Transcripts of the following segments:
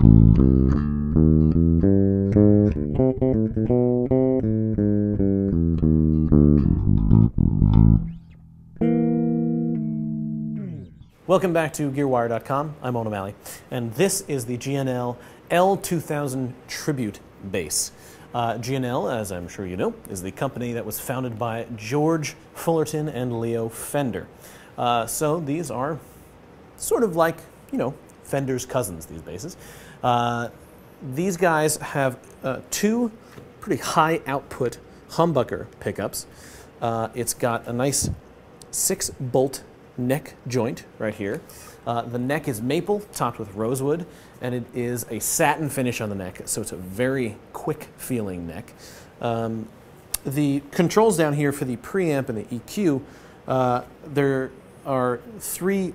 Welcome back to GearWire.com. I'm Owen O'Malley, and this is the G&L L2000 Tribute Bass. Uh, G&L, as I'm sure you know, is the company that was founded by George Fullerton and Leo Fender. Uh, so these are sort of like, you know, Fender's cousins, these basses. Uh, these guys have uh, two pretty high output humbucker pickups. Uh, it's got a nice six bolt neck joint right here. Uh, the neck is maple, topped with rosewood, and it is a satin finish on the neck, so it's a very quick feeling neck. Um, the controls down here for the preamp and the EQ, uh, there are three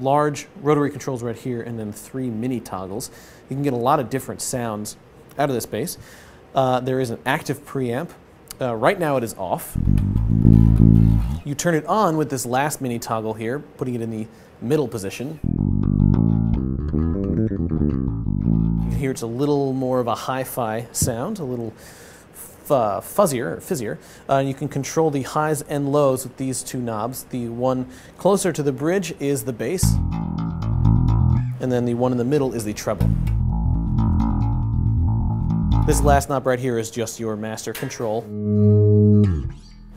large rotary controls right here and then three mini toggles. You can get a lot of different sounds out of this bass. Uh, there is an active preamp. Uh, right now it is off. You turn it on with this last mini toggle here, putting it in the middle position. You can hear it's a little more of a hi-fi sound, a little uh, fuzzier, or fizzier. Uh, you can control the highs and lows with these two knobs. The one closer to the bridge is the bass, and then the one in the middle is the treble. This last knob right here is just your master control.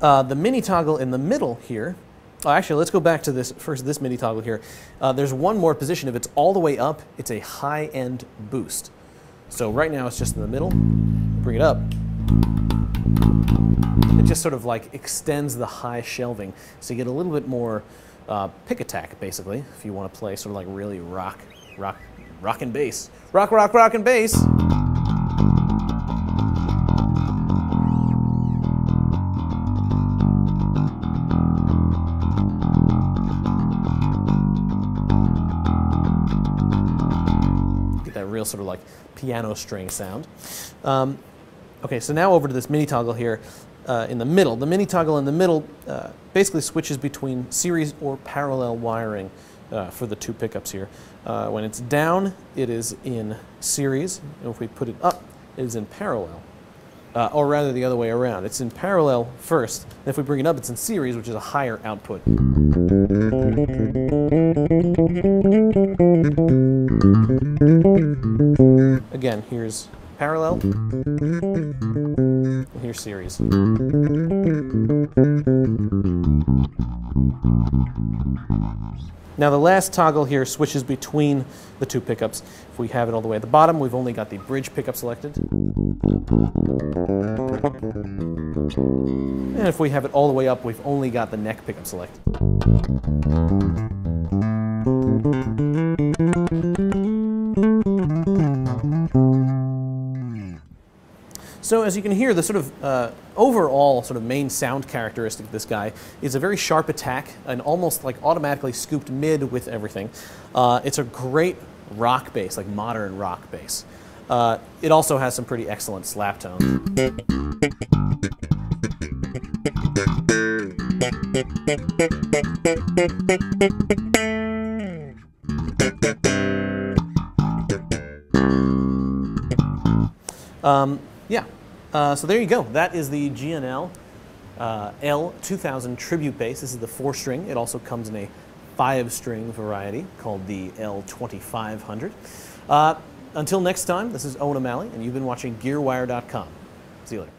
Uh, the mini toggle in the middle here, oh, actually let's go back to this first, this mini toggle here. Uh, there's one more position. If it's all the way up, it's a high-end boost. So right now it's just in the middle. Bring it up. It just sort of like extends the high shelving. So you get a little bit more uh, pick attack, basically, if you want to play sort of like really rock, rock, rock and bass. Rock, rock, rock and bass. Get that real sort of like piano string sound. Um, okay, so now over to this mini toggle here uh, in the middle. The mini toggle in the middle uh, basically switches between series or parallel wiring uh, for the two pickups here. Uh, when it's down, it is in series, and if we put it up, it is in parallel. Uh, or rather the other way around. It's in parallel first, and if we bring it up, it's in series, which is a higher output. Again, here's parallel, here's series. Now the last toggle here switches between the two pickups. If we have it all the way at the bottom, we've only got the bridge pickup selected. And if we have it all the way up, we've only got the neck pickup selected. So as you can hear, the sort of uh, overall sort of main sound characteristic of this guy is a very sharp attack and almost like automatically scooped mid with everything. Uh, it's a great rock bass, like modern rock bass. Uh, it also has some pretty excellent slap tones. Um, yeah, uh, so there you go. That is the G&L uh, L2000 Tribute Bass. This is the four string. It also comes in a five string variety called the L2500. Uh, until next time, this is Owen O'Malley, and you've been watching GearWire.com. See you later.